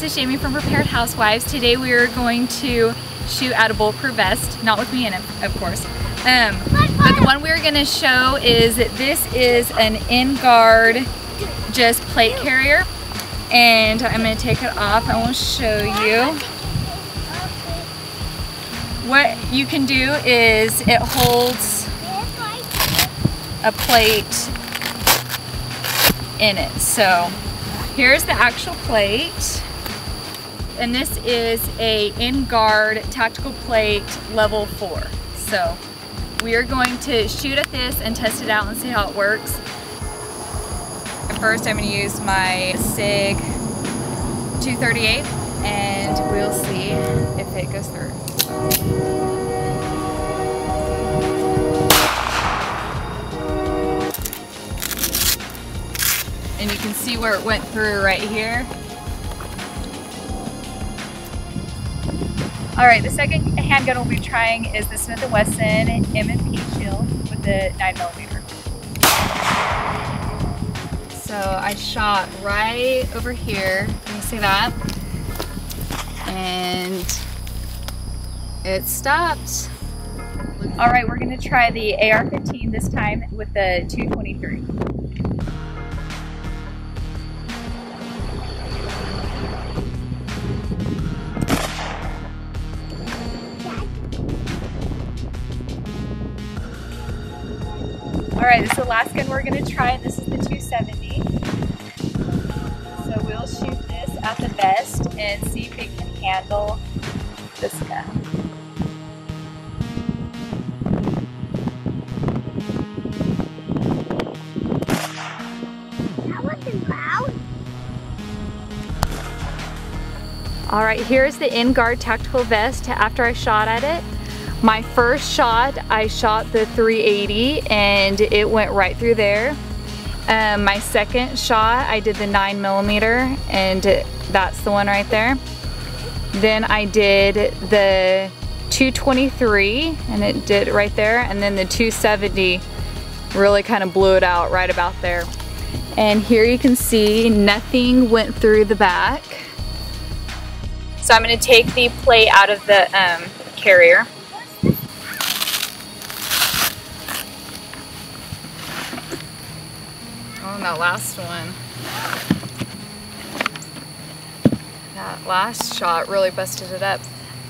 this is Jamie from Prepared Housewives. Today we are going to shoot at a bulletproof vest, not with me in it, of course. Um, but the one we're gonna show is this is an EnGarde T.R.U.S.T. plate carrier. And I'm gonna take it off. I will show you. What you can do is it holds a plate in it. So here's the actual plate. And this is a EnGarde tactical plate level four. So we are going to shoot at this and test it out and see how it works. First I'm going to use my SIG 238 and we'll see if it goes through. And you can see where it went through right here. All right, the second handgun we'll be trying is the Smith & Wesson M&P Shield with the 9mm. So I shot right over here. Can you see that? And it stopped. All right, we're gonna try the AR-15 this time with the 223. All right, this is the last gun we're gonna try, and this is the 270. So we'll shoot this at the vest and see if it can handle this gun. That wasn't loud. All right, here's the EnGarde tactical vest after I shot at it. My first shot, I shot the 380 and it went right through there. Um, my second shot, I did the 9 millimeter and that's the one right there. Then I did the 223 and it did right there and then the 270 really kind of blew it out right about there. And here you can see nothing went through the back. So I'm going to take the plate out of the um, carrier. On that last one. That last shot really busted it up.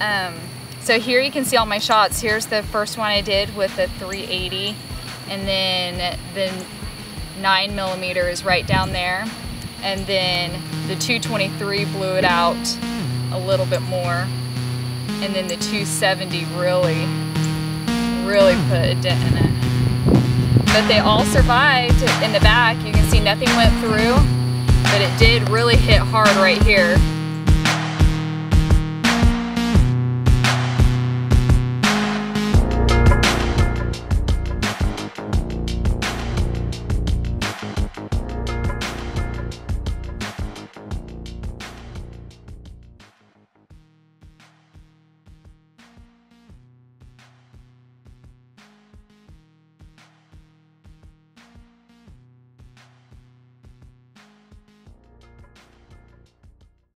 Um, so here you can see all my shots. Here's the first one I did with the 380 and then the 9 millimeter is right down there and then the 223 blew it out a little bit more and then the 270 really really put a dent in it but they all survived in the back. You can see nothing went through, but it did really hit hard right here.